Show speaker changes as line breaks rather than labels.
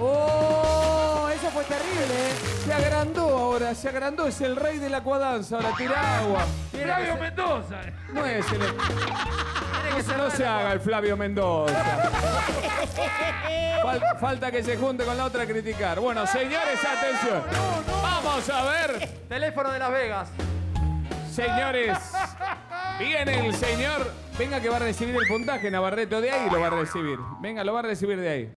¡Oh! Eso fue terrible, ¿eh?
Se agrandó ahora, se agrandó, es el rey de la cuadanza, ahora tira agua.
Flavio Mendoza.
No es el... No, se- no se haga el Flavio Mendoza. Fal- falta que se junte con la otra a criticar. Bueno, señores, atención. Vamos a ver,
Teléfono de Las Vegas.
señores. Viene el señor. Venga que va a recibir el puntaje, Navarreto. De ahí lo va a recibir. Venga, lo va a recibir de ahí.